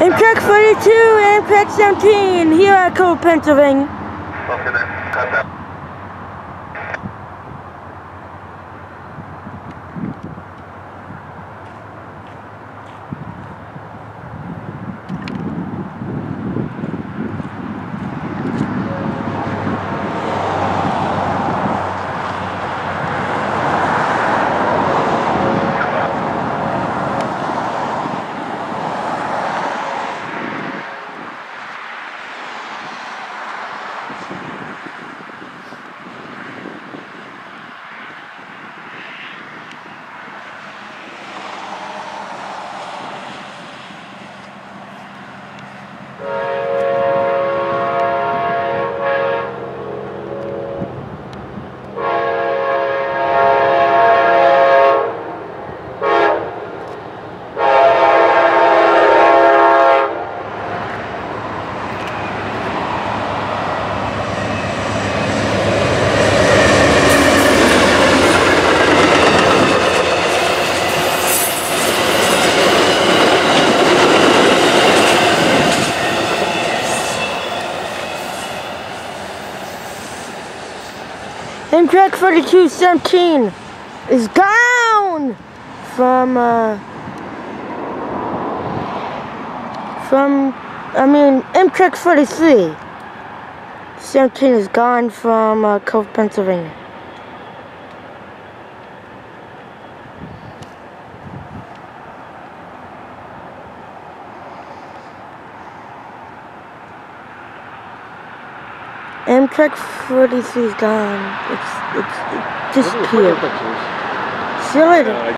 Amtrak 42, and Amtrak 17, here at Cove, Pennsylvania. Then. Cut that. Amtrak 42, 17 is gone from, uh, from, I mean, Amtrak 43, 17 is gone from uh, Cove, Pennsylvania. Amtrak 43 is gone. It's, it's, it disappeared. See you later.